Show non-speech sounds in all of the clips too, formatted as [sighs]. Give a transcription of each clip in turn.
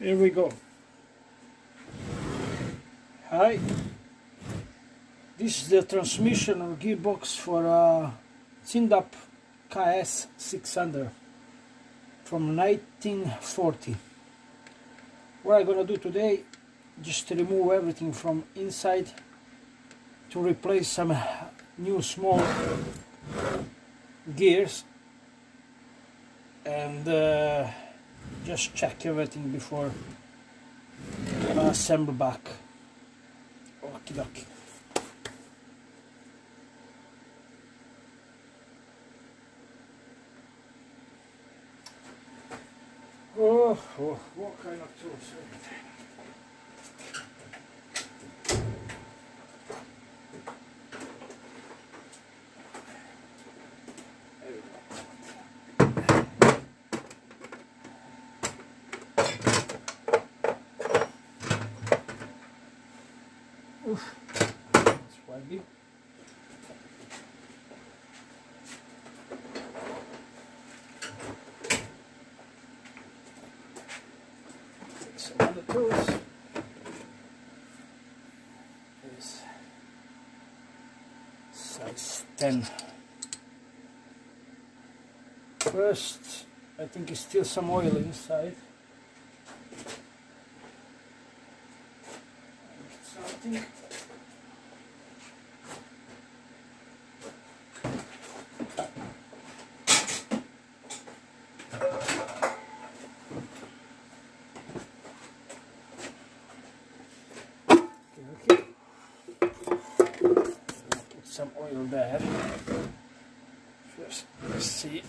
Here we go. Hi. This is the transmission or gearbox for a Zundapp KS 600 from 1940. What I'm gonna do today, just remove everything from inside to replace some new small gears and uh, just check everything before uh, I assemble back. Okie dokie. Oh, oh, what kind of tools? Oof, that's waggy. Take some other tools. Is size 10. First, I think it's still some oil inside. Something. Okay, okay. Put some oil there. Just let's see.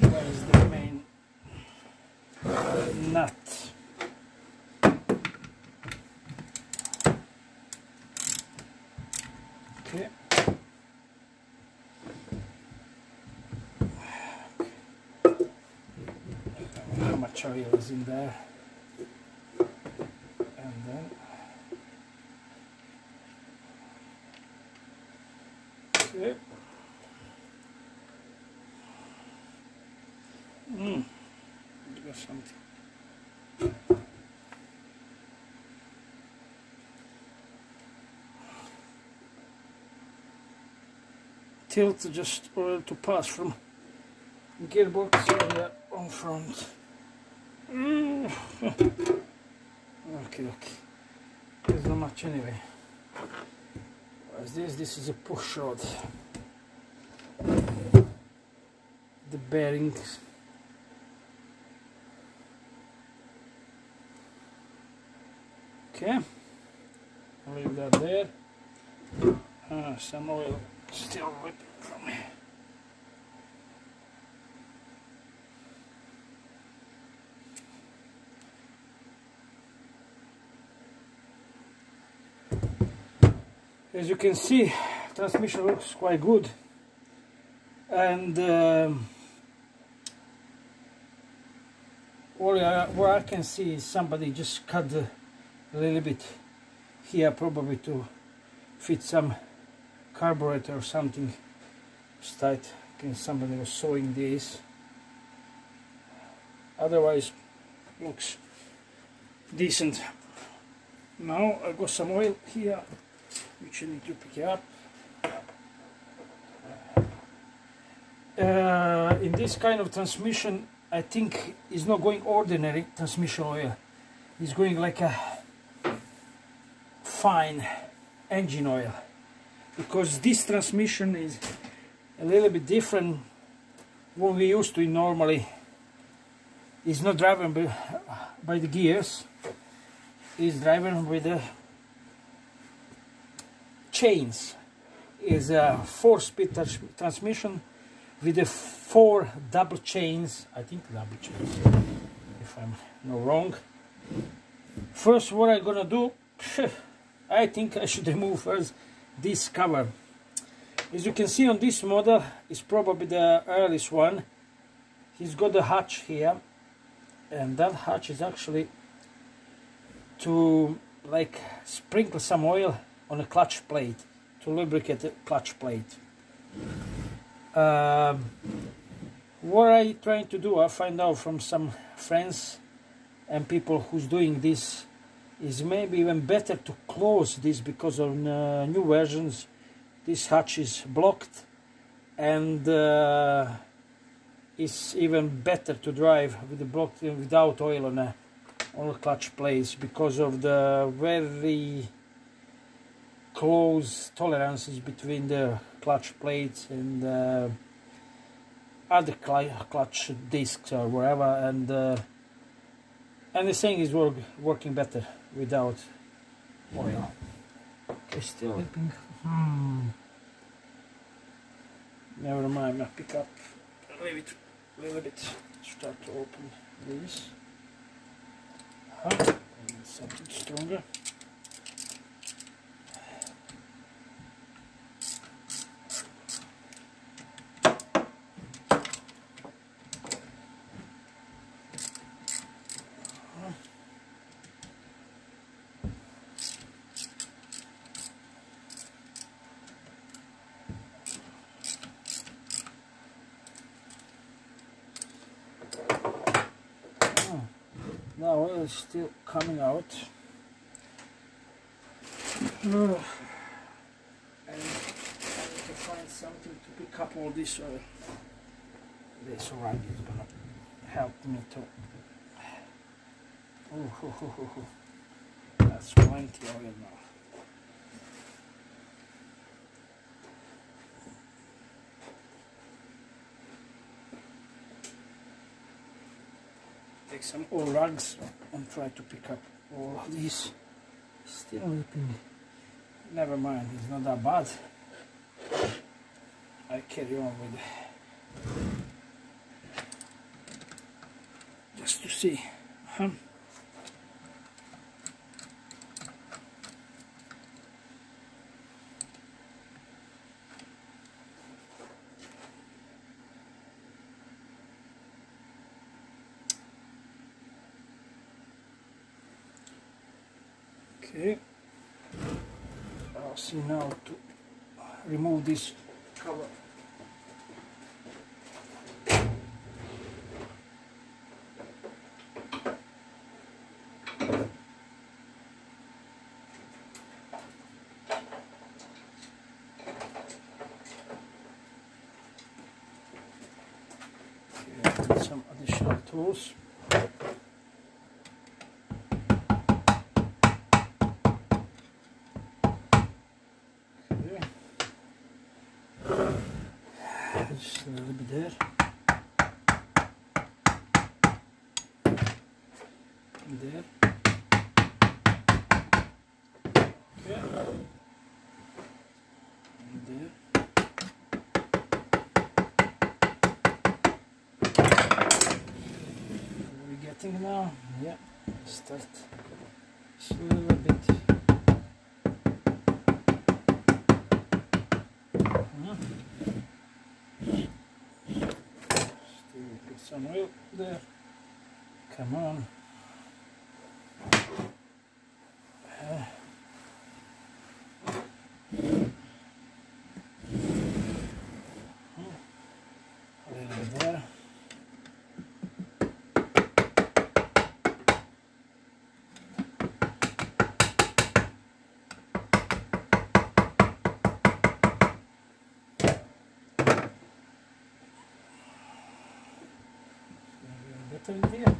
Where is the main nut? Okay. How much oil is in there? And then okay. Mm. Got something. Tilt just oil to pass from gearbox area on front. Mm. [laughs] okay, okay. There's not much anyway. Is this? This is a push rod. The bearings. Okay. Leave that there. Ah, some oil still dripping from me. As you can see, transmission looks quite good, and um, all I, what I can see is somebody just cut a little bit here, probably to fit some carburetor or something. Tight. Can somebody was sewing this. Otherwise, looks decent. Now I got some oil here which you need to pick up. Uh, in this kind of transmission, I think it's not going ordinary transmission oil. It's going like a fine engine oil because this transmission is a little bit different what we used to normally. It's not driven by, by the gears, it's driven with the chains is a four-speed trans transmission with the four double chains. I think double chains, if I'm not wrong. First, what I'm gonna do, [laughs] I think I should [laughs] remove first this cover. As you can see on this model, it's probably the earliest one. He's got the hatch here, and that hatch is actually to like sprinkle some oil on a clutch plate to lubricate the clutch plate. Um, what I trying to do I find out from some friends and people who's doing this is maybe even better to close this because on uh, new versions this hatch is blocked and uh, it's even better to drive with the block without oil on a on the clutch plates because of the very close tolerances between the clutch plates and uh, other cl clutch discs or whatever and uh, and the thing is work, working better without oil. Still. Hmm. Never mind, I pick up leave it a little bit, start to open this. Huh? Something stronger. Now oil is still coming out. [sighs] and I need to find something to pick up all this oil. This rag is gonna help me to. [sighs] Oh, Hoo. That's plenty oil now. Some old rugs and try to pick up all of these. Still leaking. Never mind, it's not that bad. I carry on with it. just to see. Okay, I'll see now to remove this cover. Okay, some additional tools. just a little bit there. And there. Okay. And there. Are now? Yeah, start a little bit. some oil there. Come on. Uh, a little bit there. Better in here.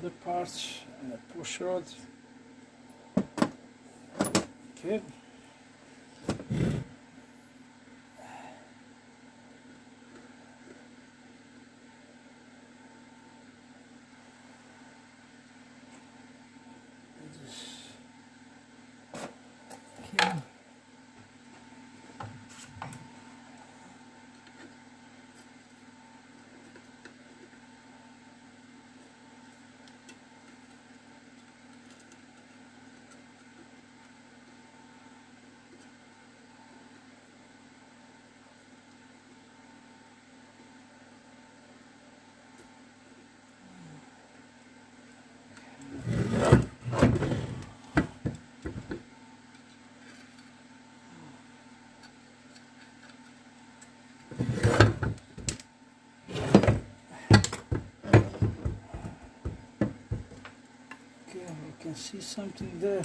Other parts and a push rod. Okay. Okay, you can see something there.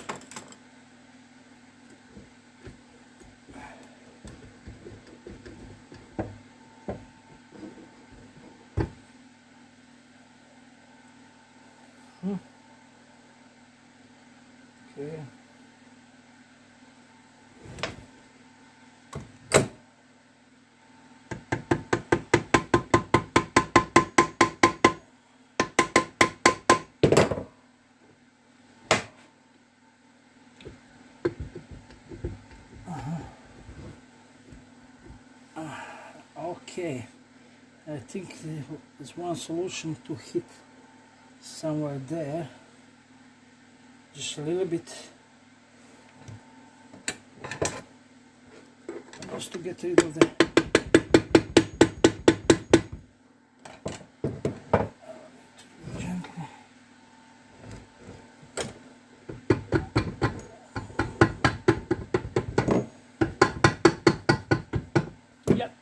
Hmm. Okay. Okay, I think there's one solution to hit somewhere there. Just a little bit. Just to get rid of the gently. Yep.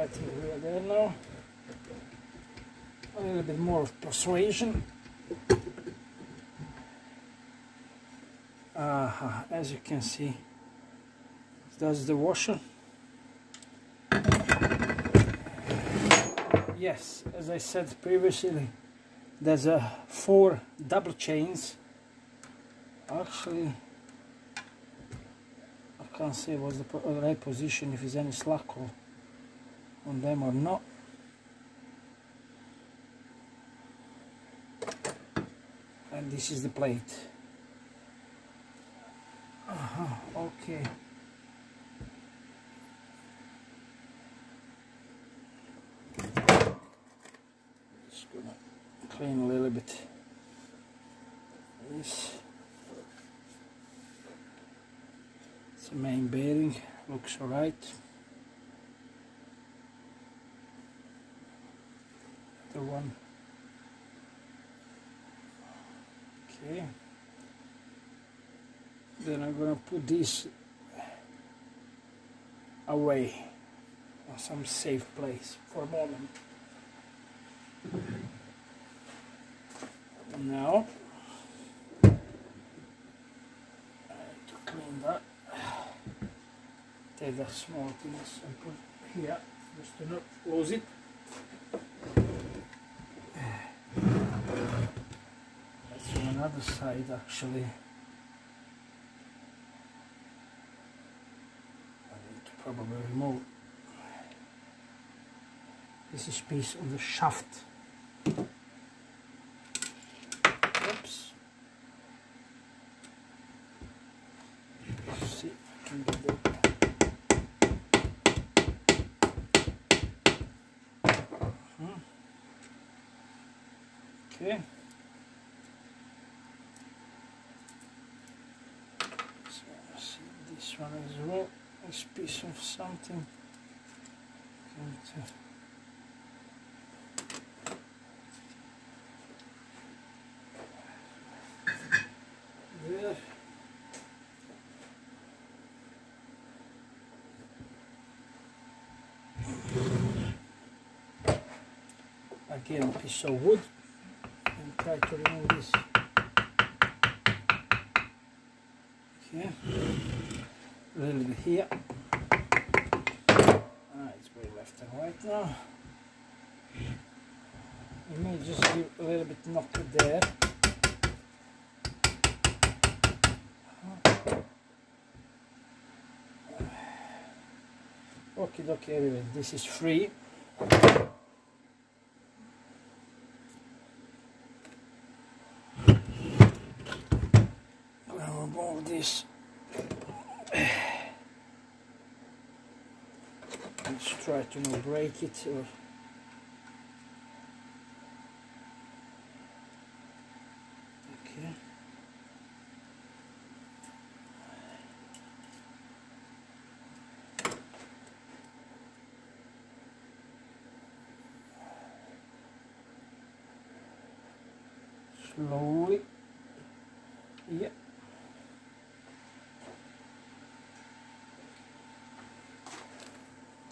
I think we are there now. A little bit more of persuasion. Uh, as you can see, that's the washer. Yes, as I said previously, there's a four double chains. Actually, I can't say what's the right position if there's any slack on them or not. This is the plate. Uh-huh, okay. Just gonna clean a little bit. This. It's the main bearing, looks alright. The one. Okay. Then I'm gonna put this away on some safe place for a moment. Now, to clean that. Take the small piece and put here just to not lose it. That's on another side actually. I need to probably remove this is piece of the shaft. Oops. See if I can get the Hmm. Okay. So I see this one as well. This piece of something. There. Again, piece of wood and try to remove this. Okay, a little bit here. Ah, it's way left and right now. let me just give a little bit knock there okay okay anyway this is free gonna remove this let's try to not break it or okay slowly yeah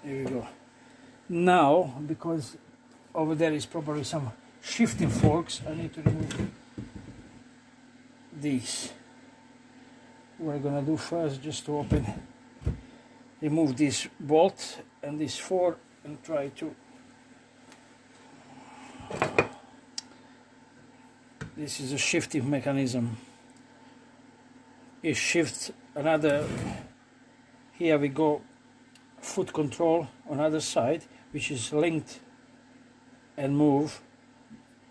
there you go now because over there is probably some shifting forks I need to remove these. We're gonna do first just to open remove this bolt and this fork and try to this is a shifting mechanism. It shifts another here we go foot control on other side which is linked and move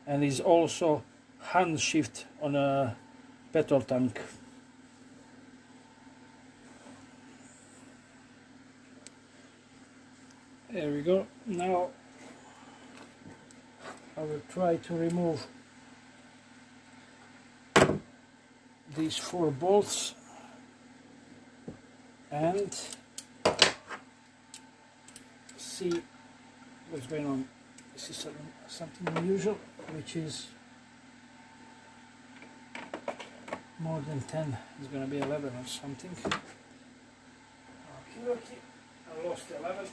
and is also hand shift on a petrol tank. There we go. Now I will try to remove these four bolts and see what's going on. This is something unusual, which is more than 10. It's going to be 11 or something. Okay, okay. I lost 11.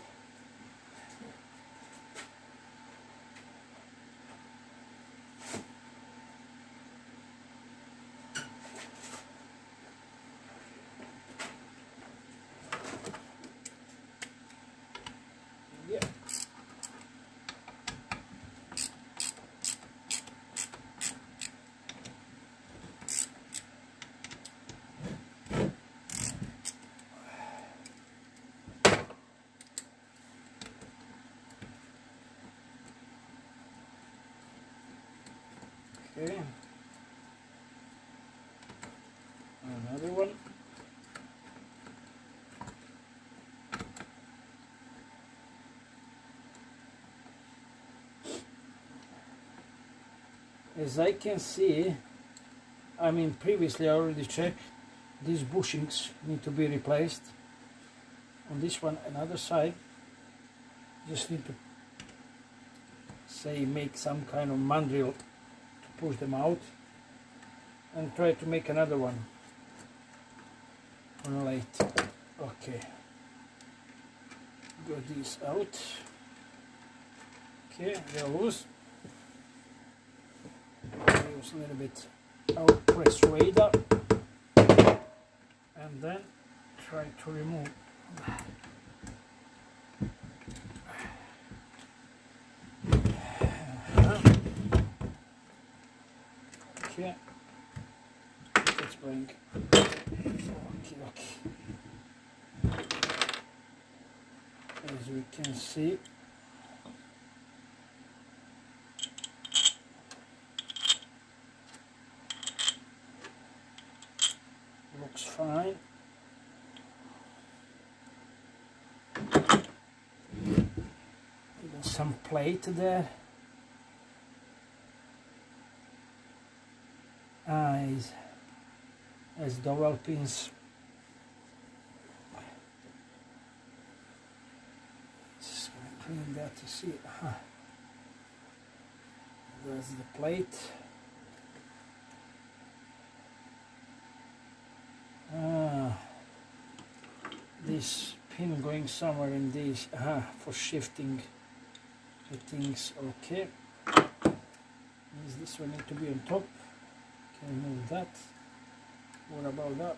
Yeah. Okay. Another one. As I can see, I mean previously I already checked, these bushings need to be replaced. On this one, another side, just need to say make some kind of mandrel push them out and try to make another one on. Okay, got these out. Okay, they're loose. Use a little bit out press radar and then try to remove Let's bring. Okay, okay. As we can see, looks fine. Even some plate there. As dowel pins. Just gonna clean that to see. Aha. There's the plate. Ah, this pin going somewhere in this. Aha, for shifting the things. Okay. Is this one need to be on top? Can move that. What about that?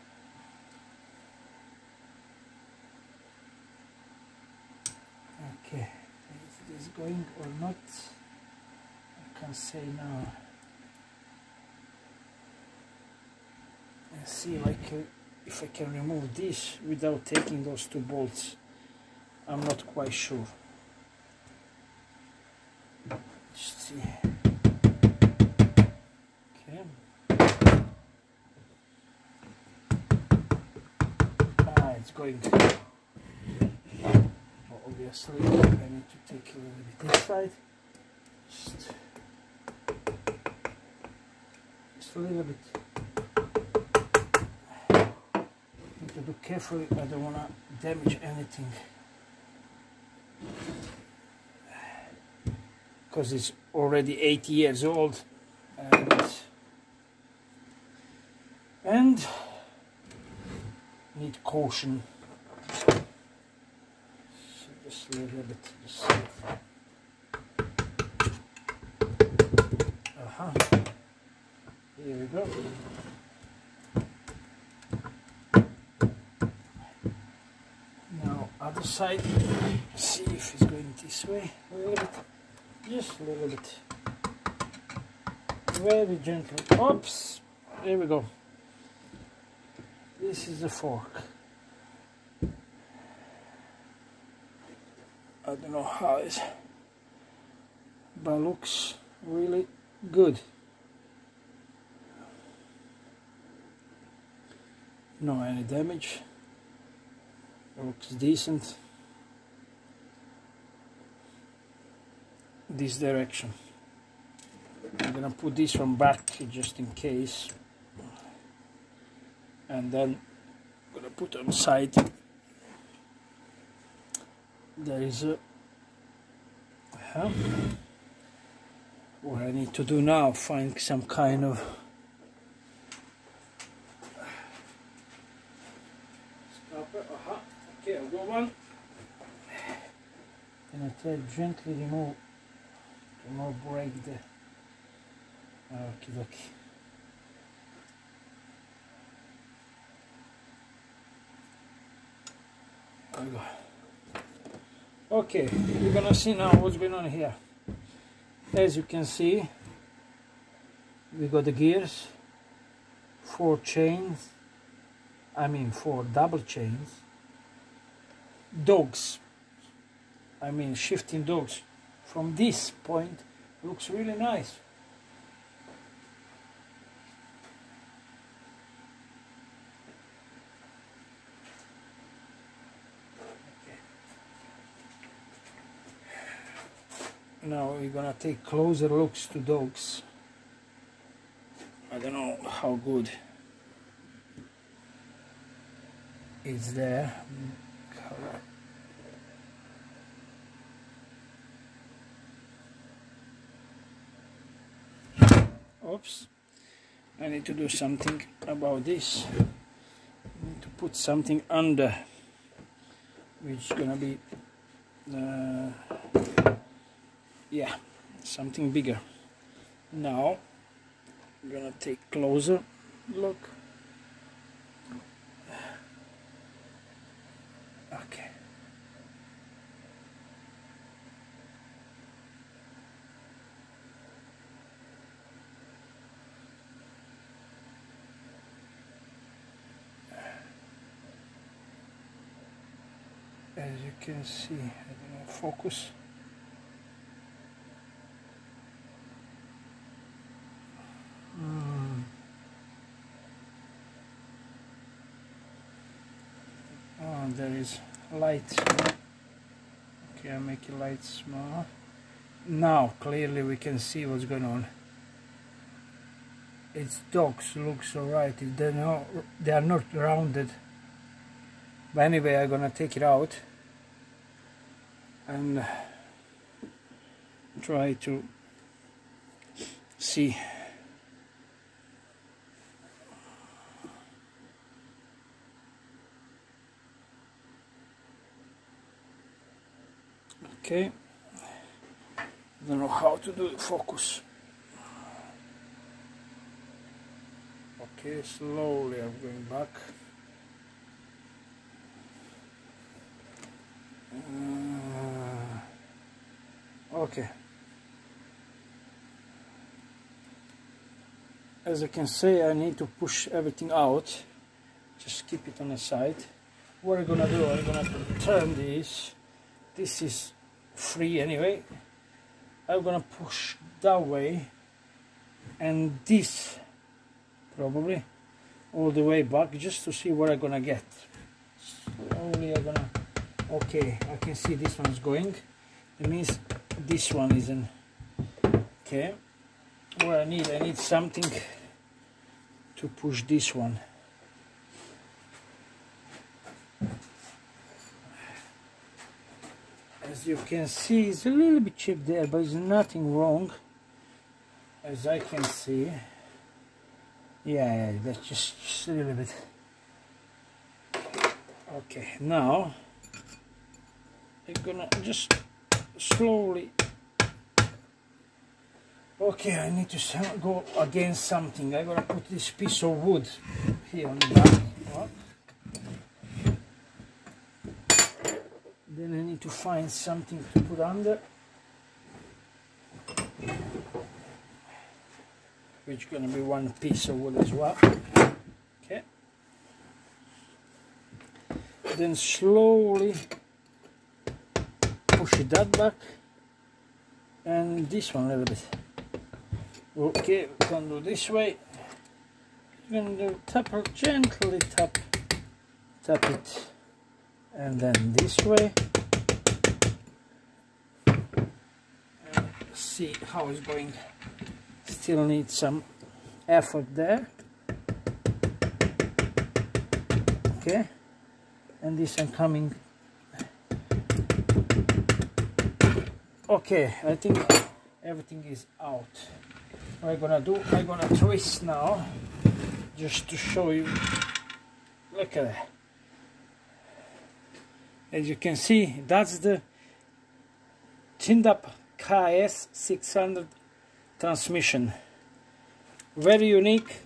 Okay, is this going or not? I can't say now. And see I can, if I can remove this without taking those two bolts. I'm not quite sure. Just see. Okay. Ah, it's going. Obviously, I need to take a little bit this side. Just, just a little bit. Need to do carefully. I don't want to damage anything. [sighs] because it's already 80 years old and and so just a little bit just uh-huh here we go. Now other side see if it's going this way. A little bit. Just a little bit. Very gentle. oops. There we go. This is a fork I don't know how it's but looks really good. No any damage? Looks decent. This direction. I'm gonna put this one back just in case. And then I'm gonna put on side there is a what I need to do now find some kind of okay I'll go one. And I try gently remove to not break the okie dokie there we go okay you're gonna see now what's going on here. As you can see we got the gears four chains I mean four double chains. Dogs I mean shifting dogs from this point looks really nice now we're gonna take closer looks to dogs. I don't know how good it's there oops. I need to do something about this. I need to put something under which is gonna be uh, yeah something bigger. Now I'm gonna take closer look. Okay. As you can see I don't know focus Mm. There is light. Okay, I'll make the light small. Now, clearly we can see what's going on. Its dogs looks alright. They're not, they are not rounded. But anyway, I'm gonna take it out and try to see okay. I don't know how to do the focus. Okay slowly I'm going back. Uh, okay. As I can see I need to push everything out. Just keep it on the side. What I'm gonna do I'm gonna turn this. This is free anyway. I'm gonna push that way and this probably all the way back just to see what I'm gonna get. Slowly I'm gonna okay I can see this one's going. It means this one isn't okay. What I need I need something to push this one as you can see it's a little bit chipped there but there's nothing wrong as I can see. Yeah, yeah that's just, just a little bit. Okay now I'm gonna just slowly okay I need to go against something. I'm gonna put this piece of wood here on the back then I need to find something to put under. Which is going to be one piece of wood as well. Okay. Then slowly push that back. And this one a little bit. Okay we can do this way. You can do tap gently tap tap it and then this way. And see how it's going. Still need some effort there. Okay. And this I'm coming. Okay I think everything is out. What I'm gonna do I'm gonna twist now just to show you. Look at that as you can see that's the Zundapp KS 600 transmission. Very unique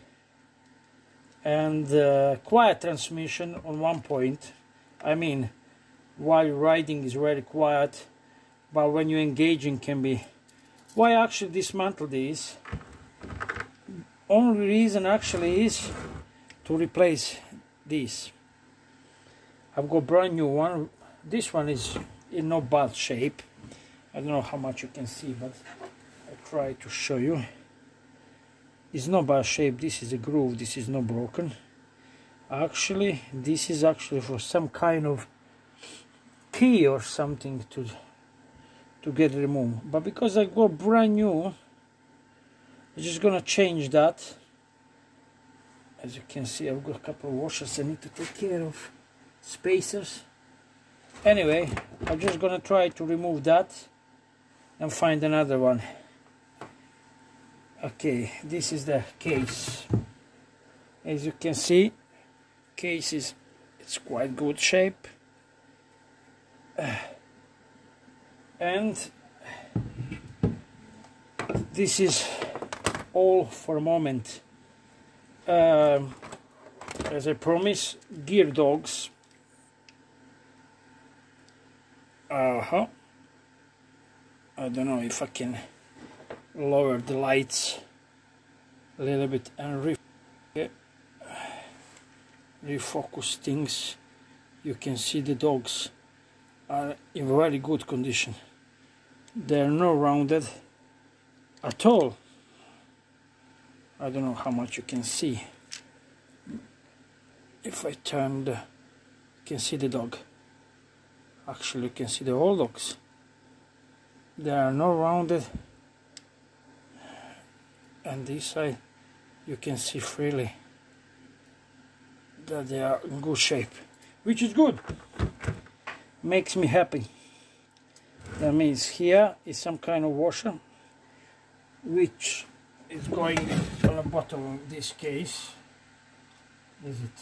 and uh, quiet transmission on one point. I mean while riding is very quiet but when you're engaging can be. Why I actually dismantle these only reason actually is to replace these I've got brand new one this one is in no bad shape. I don't know how much you can see but I try to show you. It's not bad shape. This is a groove. This is not broken. Actually this is actually for some kind of key or something to to get removed. But because I got brand new I'm just gonna change that. As you can see I've got a couple of washers. I need to take care of spacers anyway I'm just gonna try to remove that and find another one. Okay this is the case. As you can see case is it's quite good shape. And this is all for a moment. Um, as I promise gear dogs uh-huh. I don't know if I can lower the lights a little bit and re refocus things. You can see the dogs are in very good condition. They're not rounded at all. I don't know how much you can see. If I turn the you can see the dog actually you can see the old dogs. They are not rounded. And this side you can see freely that they are in good shape. Which is good. Makes me happy. That means here is some kind of washer which is going on the bottom of this case. Is it?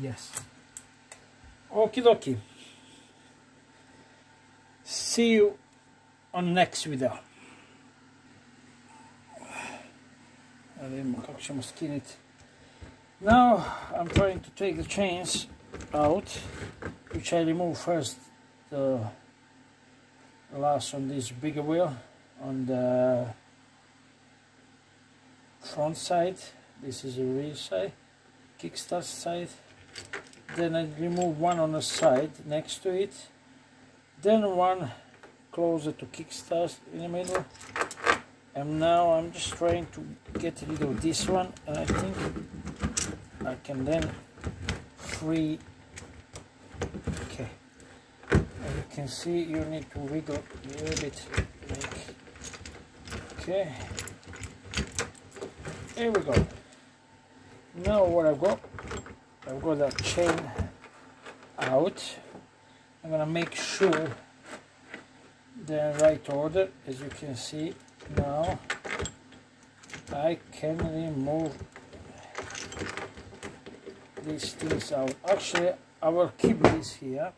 Yes. Okie dokie see you on next video. Now I'm trying to take the chains out which I remove first the last on this bigger wheel on the front side. This is the rear side kickstart side. Then I remove one on the side next to it then one closer to kickstart in the middle. And now I'm just trying to get rid of this one and I think I can then free. Okay. As you can see you need to wiggle a little bit okay. Here we go. Now what I've got I've got that chain out I'm gonna make sure in right order as you can see now I can remove these things out. Actually I will keep here.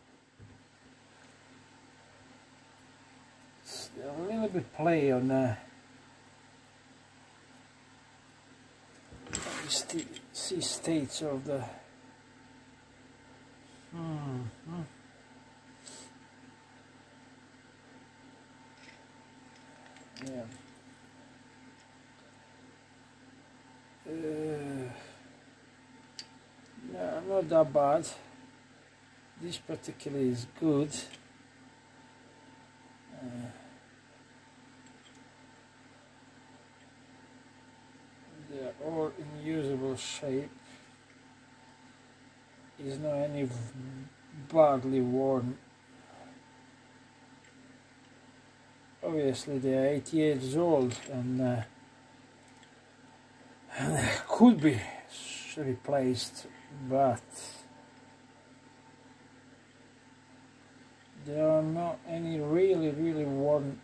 It's a little bit play on uh, the see states of the hmm, yeah. Uh, no, not that bad. This particularly is good. Uh, they're all in usable shape. Is not any badly worn obviously they are 80 years old and, uh, and could be replaced but there are not any really really worn